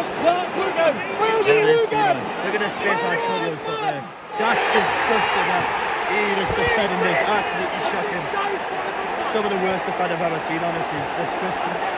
Where's Clark Lugo? Where's Oh, Lugo? Look at the space on trouble he's got there. That's disgusting, man. He just defending this. absolutely shocking. Some of the worst defend I've ever seen, honestly. It's disgusting.